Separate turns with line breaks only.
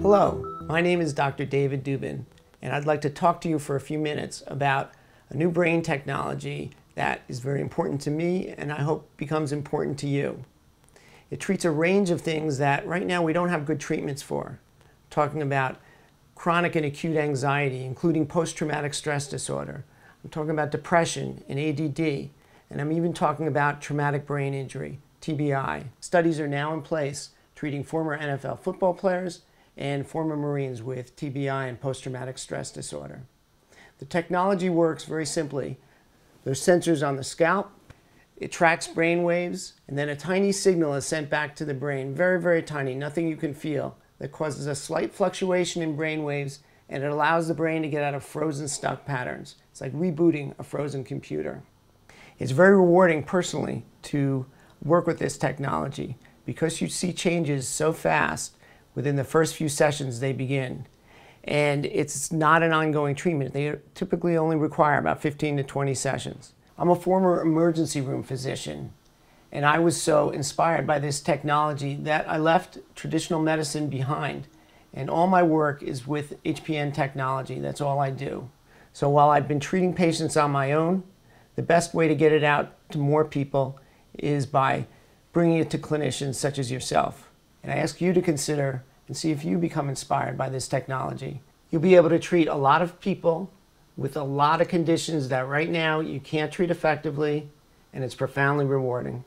Hello, my name is Dr. David Dubin, and I'd like to talk to you for a few minutes about a new brain technology that is very important to me and I hope becomes important to you. It treats a range of things that right now we don't have good treatments for. I'm talking about chronic and acute anxiety, including post-traumatic stress disorder. I'm talking about depression and ADD, and I'm even talking about traumatic brain injury, TBI. Studies are now in place treating former NFL football players and former Marines with TBI and post-traumatic stress disorder. The technology works very simply. There's sensors on the scalp, it tracks brain waves, and then a tiny signal is sent back to the brain, very, very tiny, nothing you can feel, that causes a slight fluctuation in brain waves, and it allows the brain to get out of frozen stuck patterns. It's like rebooting a frozen computer. It's very rewarding personally to work with this technology because you see changes so fast within the first few sessions they begin. And it's not an ongoing treatment. They typically only require about 15 to 20 sessions. I'm a former emergency room physician, and I was so inspired by this technology that I left traditional medicine behind. And all my work is with HPN technology. That's all I do. So while I've been treating patients on my own, the best way to get it out to more people is by bringing it to clinicians such as yourself. And I ask you to consider and see if you become inspired by this technology. You'll be able to treat a lot of people with a lot of conditions that right now you can't treat effectively, and it's profoundly rewarding.